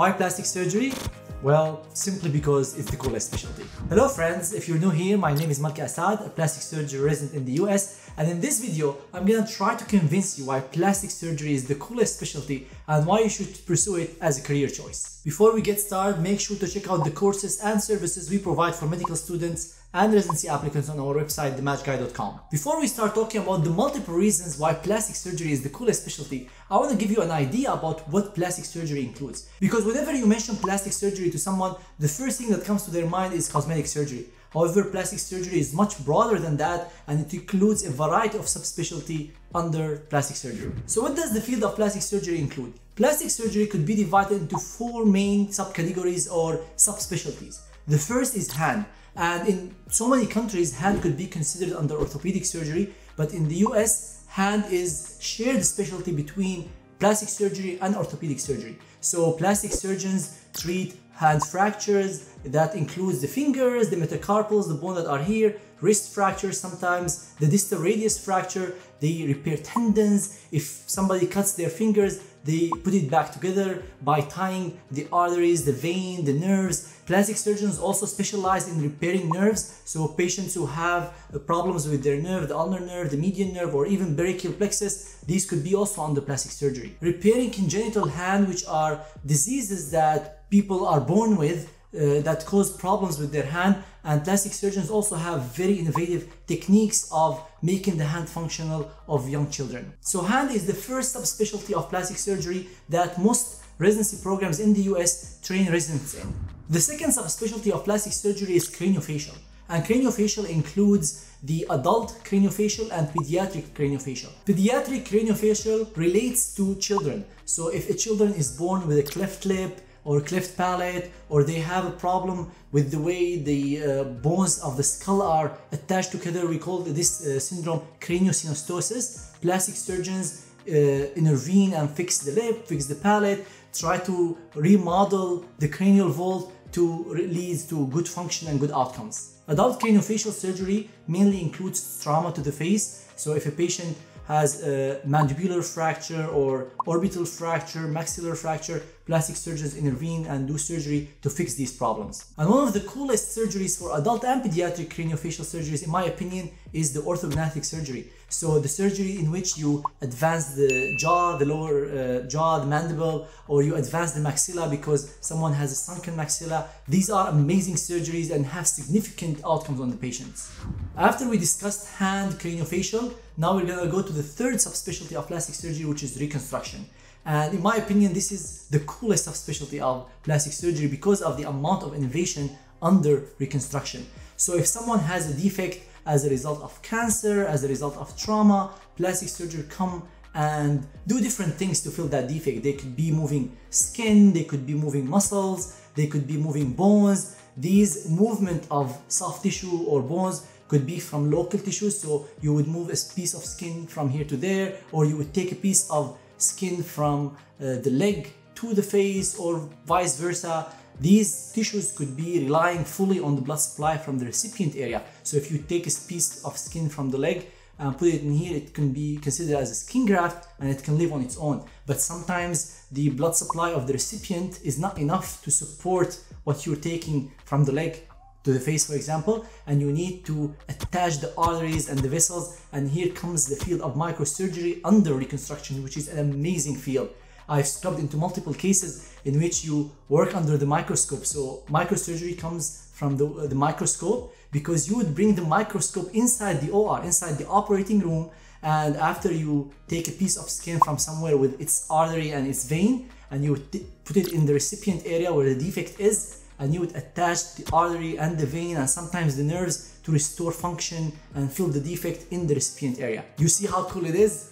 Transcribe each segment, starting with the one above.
Why plastic surgery? Well, simply because it's the coolest specialty. Hello friends, if you're new here, my name is Malke Asaad, a plastic surgery resident in the US, and in this video, I'm gonna try to convince you why plastic surgery is the coolest specialty and why you should pursue it as a career choice. Before we get started, make sure to check out the courses and services we provide for medical students and residency applicants on our website, thematchguy.com. Before we start talking about the multiple reasons why plastic surgery is the coolest specialty, I want to give you an idea about what plastic surgery includes. Because whenever you mention plastic surgery to someone, the first thing that comes to their mind is cosmetic surgery. However, plastic surgery is much broader than that and it includes a variety of subspecialty under plastic surgery. So what does the field of plastic surgery include? Plastic surgery could be divided into four main subcategories or subspecialties. The first is hand. And in so many countries, hand could be considered under orthopedic surgery, but in the US, hand is shared specialty between plastic surgery and orthopedic surgery. So plastic surgeons treat hand fractures, that includes the fingers, the metacarpals, the bone that are here, wrist fractures sometimes, the distal radius fracture, they repair tendons. If somebody cuts their fingers, they put it back together by tying the arteries, the vein, the nerves. Plastic surgeons also specialize in repairing nerves. So patients who have problems with their nerve, the ulnar nerve, the median nerve, or even brachial plexus, these could be also under plastic surgery. Repairing congenital hand, which are diseases that people are born with, uh, that cause problems with their hand and plastic surgeons also have very innovative techniques of making the hand functional of young children. So hand is the first subspecialty of plastic surgery that most residency programs in the US train residents in. The second subspecialty of plastic surgery is craniofacial and craniofacial includes the adult craniofacial and pediatric craniofacial. Pediatric craniofacial relates to children. So if a children is born with a cleft lip, or cleft palate or they have a problem with the way the uh, bones of the skull are attached together. We call this uh, syndrome craniosynostosis plastic surgeons uh, intervene and fix the lip fix the palate try to remodel the cranial vault to lead to good function and good outcomes. Adult craniofacial surgery mainly includes trauma to the face. So if a patient has a mandibular fracture or orbital fracture, maxillar fracture, plastic surgeons intervene and do surgery to fix these problems. And one of the coolest surgeries for adult and pediatric craniofacial surgeries, in my opinion, is the orthognathic surgery. So the surgery in which you advance the jaw, the lower uh, jaw, the mandible, or you advance the maxilla because someone has a sunken maxilla. These are amazing surgeries and have significant outcomes on the patients. After we discussed hand craniofacial, now we're gonna go to the third subspecialty of plastic surgery, which is reconstruction. And in my opinion, this is the coolest subspecialty of plastic surgery because of the amount of innovation under reconstruction. So if someone has a defect as a result of cancer, as a result of trauma, plastic surgery come and do different things to fill that defect. They could be moving skin, they could be moving muscles, they could be moving bones. These movement of soft tissue or bones could be from local tissues. So you would move a piece of skin from here to there, or you would take a piece of skin from uh, the leg to the face or vice versa. These tissues could be relying fully on the blood supply from the recipient area. So if you take a piece of skin from the leg and put it in here, it can be considered as a skin graft and it can live on its own. But sometimes the blood supply of the recipient is not enough to support what you're taking from the leg to the face for example and you need to attach the arteries and the vessels and here comes the field of microsurgery under reconstruction which is an amazing field I've scrubbed into multiple cases in which you work under the microscope. So microsurgery comes from the, the microscope because you would bring the microscope inside the OR, inside the operating room. And after you take a piece of skin from somewhere with its artery and its vein, and you put it in the recipient area where the defect is, and you would attach the artery and the vein and sometimes the nerves to restore function and fill the defect in the recipient area. You see how cool it is?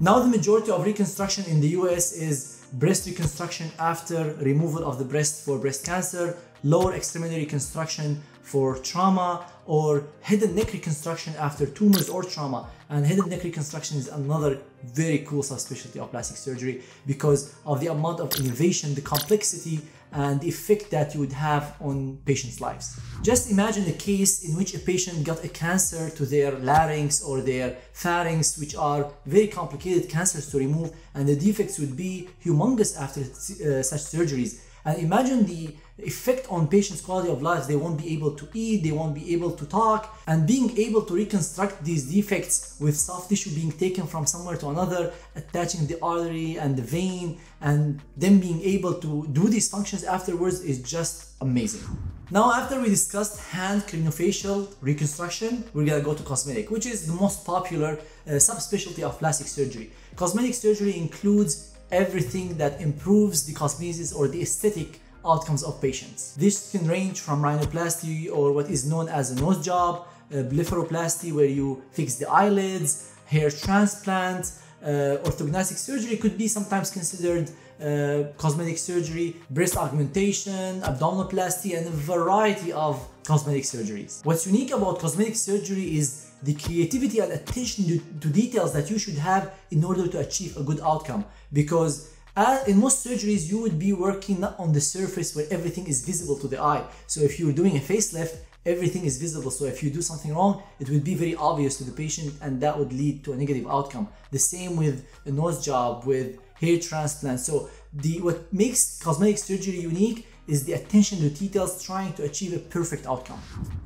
Now the majority of reconstruction in the US is breast reconstruction after removal of the breast for breast cancer, lower extremity reconstruction for trauma, or head and neck reconstruction after tumors or trauma. And head and neck reconstruction is another very cool subspecialty of plastic surgery because of the amount of innovation, the complexity, and the effect that you would have on patients' lives. Just imagine a case in which a patient got a cancer to their larynx or their pharynx, which are very complicated cancers to remove, and the defects would be humongous after uh, such surgeries. And imagine the effect on patients' quality of life. They won't be able to eat, they won't be able to talk, and being able to reconstruct these defects with soft tissue being taken from somewhere to another, attaching the artery and the vein, and then being able to do these functions afterwards is just amazing. Now, after we discussed hand craniofacial reconstruction, we're gonna go to cosmetic, which is the most popular uh, subspecialty of plastic surgery. Cosmetic surgery includes everything that improves the cosmesis or the aesthetic outcomes of patients. This can range from rhinoplasty or what is known as a nose job, uh, blepharoplasty where you fix the eyelids, hair transplant, uh, orthognathic surgery could be sometimes considered uh, cosmetic surgery, breast augmentation, abdominoplasty, and a variety of cosmetic surgeries. What's unique about cosmetic surgery is the creativity and attention to, to details that you should have in order to achieve a good outcome because uh, in most surgeries, you would be working not on the surface where everything is visible to the eye. So if you're doing a facelift, everything is visible. So if you do something wrong, it would be very obvious to the patient and that would lead to a negative outcome. The same with a nose job, with hair transplant. So the what makes cosmetic surgery unique is the attention to details trying to achieve a perfect outcome.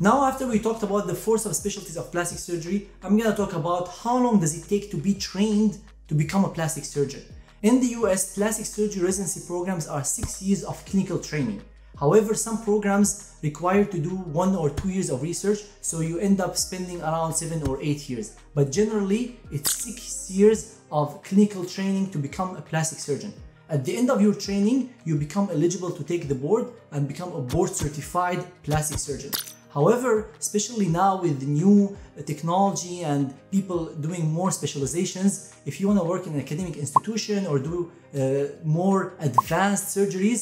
Now after we talked about the four subspecialties of plastic surgery, I'm gonna talk about how long does it take to be trained to become a plastic surgeon. In the US, plastic surgery residency programs are six years of clinical training. However, some programs require to do one or two years of research, so you end up spending around seven or eight years. But generally, it's six years of clinical training to become a plastic surgeon. At the end of your training, you become eligible to take the board and become a board certified plastic surgeon. However, especially now with the new technology and people doing more specializations, if you want to work in an academic institution or do uh, more advanced surgeries,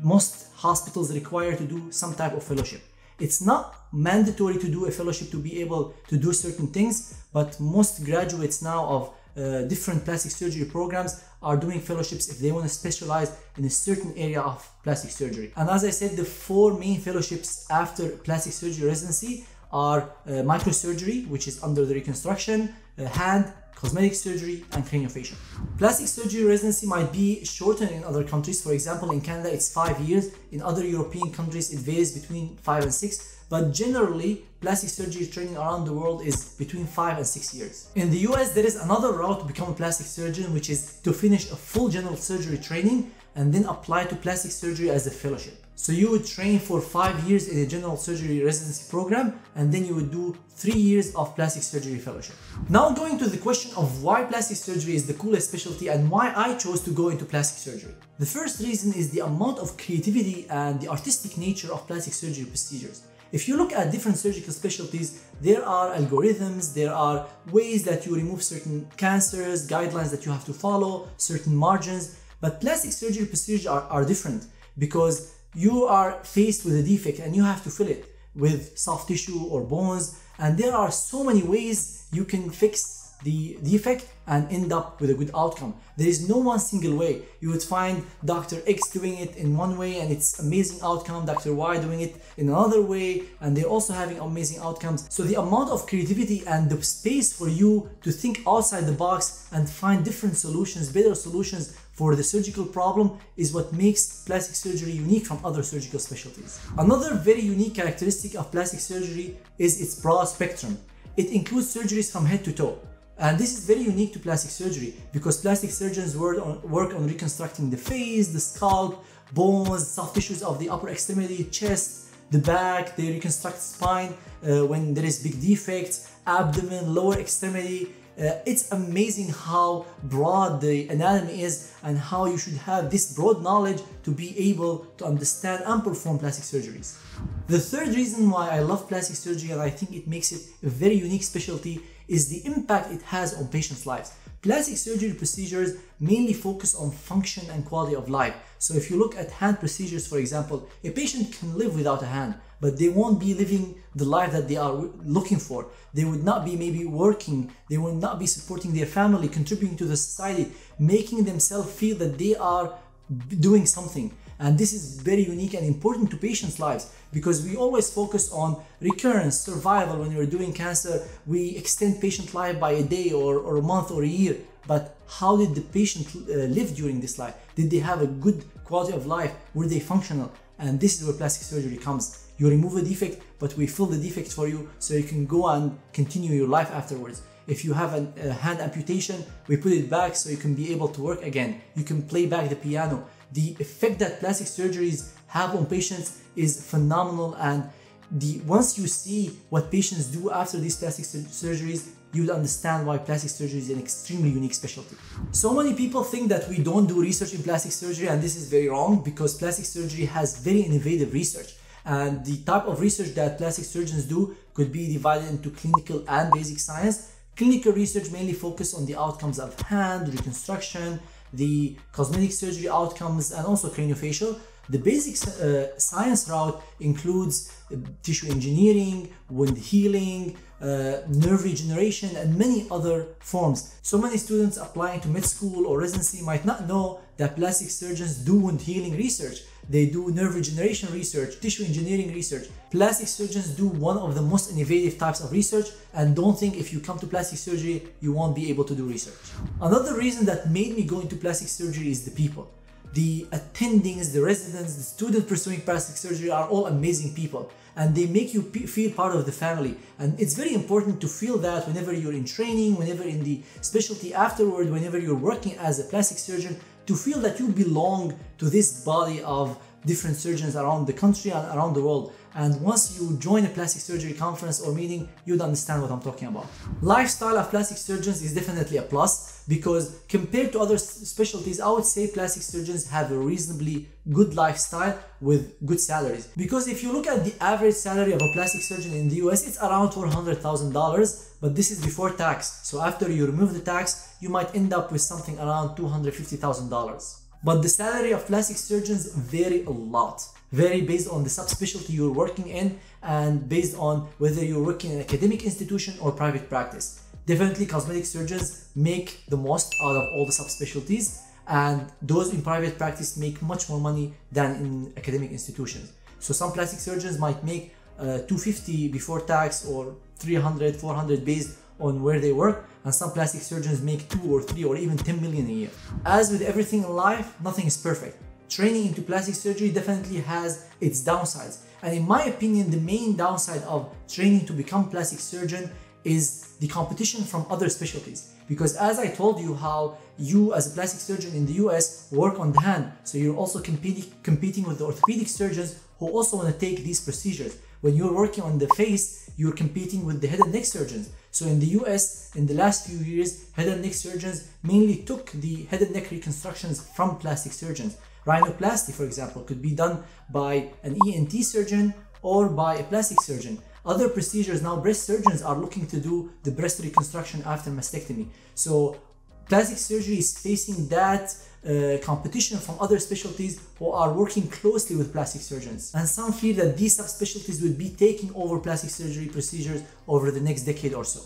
most hospitals require to do some type of fellowship. It's not mandatory to do a fellowship to be able to do certain things, but most graduates now of uh, different plastic surgery programs are doing fellowships if they want to specialize in a certain area of plastic surgery. And as I said, the four main fellowships after plastic surgery residency are uh, microsurgery, which is under the reconstruction, uh, hand, cosmetic surgery, and craniofacial. Plastic surgery residency might be shorter in other countries. For example, in Canada, it's five years. In other European countries, it varies between five and six. But generally, plastic surgery training around the world is between 5 and 6 years. In the US, there is another route to become a plastic surgeon, which is to finish a full general surgery training and then apply to plastic surgery as a fellowship. So you would train for 5 years in a general surgery residency program and then you would do 3 years of plastic surgery fellowship. Now going to the question of why plastic surgery is the coolest specialty and why I chose to go into plastic surgery. The first reason is the amount of creativity and the artistic nature of plastic surgery procedures. If you look at different surgical specialties, there are algorithms, there are ways that you remove certain cancers, guidelines that you have to follow, certain margins, but plastic surgery procedures are, are different because you are faced with a defect and you have to fill it with soft tissue or bones, and there are so many ways you can fix the defect and end up with a good outcome. There is no one single way. You would find Dr. X doing it in one way and it's amazing outcome, Dr. Y doing it in another way and they're also having amazing outcomes. So the amount of creativity and the space for you to think outside the box and find different solutions, better solutions for the surgical problem is what makes plastic surgery unique from other surgical specialties. Another very unique characteristic of plastic surgery is its broad spectrum. It includes surgeries from head to toe. And this is very unique to plastic surgery because plastic surgeons work on, work on reconstructing the face, the scalp, bones, soft tissues of the upper extremity, chest, the back, they reconstruct spine uh, when there is big defects, abdomen, lower extremity. Uh, it's amazing how broad the anatomy is and how you should have this broad knowledge to be able to understand and perform plastic surgeries. The third reason why I love plastic surgery and I think it makes it a very unique specialty is the impact it has on patients' lives. Plastic surgery procedures mainly focus on function and quality of life. So if you look at hand procedures, for example, a patient can live without a hand, but they won't be living the life that they are looking for. They would not be maybe working, they would not be supporting their family, contributing to the society, making themselves feel that they are doing something. And this is very unique and important to patients' lives because we always focus on recurrence, survival. When we're doing cancer, we extend patient life by a day or, or a month or a year. But how did the patient uh, live during this life? Did they have a good quality of life? Were they functional? And this is where plastic surgery comes. You remove a defect, but we fill the defect for you so you can go and continue your life afterwards. If you have an, a hand amputation, we put it back so you can be able to work again. You can play back the piano. The effect that plastic surgeries have on patients is phenomenal and the once you see what patients do after these plastic surgeries you will understand why plastic surgery is an extremely unique specialty. So many people think that we don't do research in plastic surgery and this is very wrong because plastic surgery has very innovative research and the type of research that plastic surgeons do could be divided into clinical and basic science. Clinical research mainly focus on the outcomes of hand, reconstruction, the cosmetic surgery outcomes and also craniofacial. The basic uh, science route includes uh, tissue engineering, wound healing, uh, nerve regeneration, and many other forms. So many students applying to med school or residency might not know that plastic surgeons do wound healing research. They do nerve regeneration research, tissue engineering research. Plastic surgeons do one of the most innovative types of research and don't think if you come to plastic surgery, you won't be able to do research. Another reason that made me go into plastic surgery is the people the attendings, the residents, the students pursuing plastic surgery are all amazing people and they make you feel part of the family. And it's very important to feel that whenever you're in training, whenever in the specialty afterward, whenever you're working as a plastic surgeon, to feel that you belong to this body of different surgeons around the country and around the world. And once you join a plastic surgery conference or meeting, you'd understand what I'm talking about. Lifestyle of plastic surgeons is definitely a plus because compared to other specialties, I would say plastic surgeons have a reasonably good lifestyle with good salaries. Because if you look at the average salary of a plastic surgeon in the US, it's around $400,000, but this is before tax. So after you remove the tax, you might end up with something around $250,000. But the salary of plastic surgeons vary a lot, vary based on the subspecialty you're working in and based on whether you're working in an academic institution or private practice. Definitely cosmetic surgeons make the most out of all the subspecialties and those in private practice make much more money than in academic institutions. So some plastic surgeons might make uh, 250 before tax or 300, 400 based on where they work and some plastic surgeons make 2 or 3 or even 10 million a year. As with everything in life, nothing is perfect. Training into plastic surgery definitely has its downsides and in my opinion the main downside of training to become plastic surgeon is the competition from other specialties because as I told you how you as a plastic surgeon in the US work on the hand so you're also competing competing with the orthopedic surgeons who also want to take these procedures when you're working on the face, you're competing with the head and neck surgeons. So in the US, in the last few years, head and neck surgeons mainly took the head and neck reconstructions from plastic surgeons. Rhinoplasty, for example, could be done by an ENT surgeon or by a plastic surgeon. Other procedures now, breast surgeons are looking to do the breast reconstruction after mastectomy. So plastic surgery is facing that uh, competition from other specialties who are working closely with plastic surgeons. And some fear that these subspecialties will be taking over plastic surgery procedures over the next decade or so.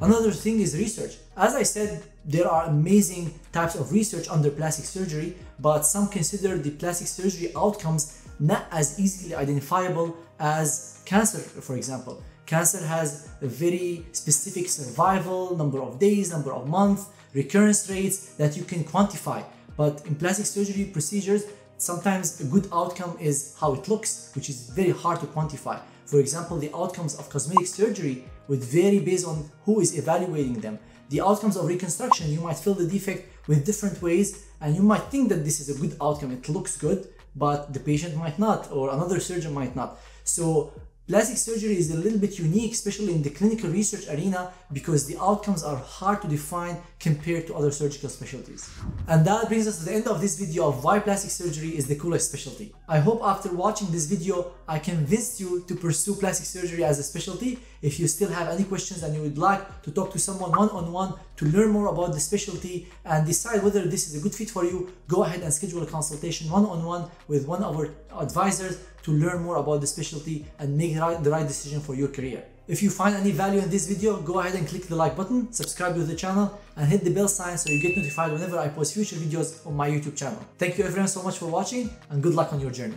Another thing is research. As I said, there are amazing types of research under plastic surgery, but some consider the plastic surgery outcomes not as easily identifiable as cancer, for example. Cancer has a very specific survival, number of days, number of months, recurrence rates that you can quantify. But in plastic surgery procedures, sometimes a good outcome is how it looks, which is very hard to quantify. For example, the outcomes of cosmetic surgery would vary based on who is evaluating them. The outcomes of reconstruction, you might fill the defect with different ways and you might think that this is a good outcome, it looks good, but the patient might not or another surgeon might not. So Plastic surgery is a little bit unique, especially in the clinical research arena, because the outcomes are hard to define compared to other surgical specialties. And that brings us to the end of this video of why plastic surgery is the coolest specialty. I hope after watching this video, I convinced you to pursue plastic surgery as a specialty. If you still have any questions and you would like to talk to someone one-on-one -on -one to learn more about the specialty and decide whether this is a good fit for you, go ahead and schedule a consultation one-on-one -on -one with one of our advisors to learn more about the specialty and make the right decision for your career. If you find any value in this video, go ahead and click the like button, subscribe to the channel and hit the bell sign so you get notified whenever I post future videos on my YouTube channel. Thank you everyone so much for watching and good luck on your journey.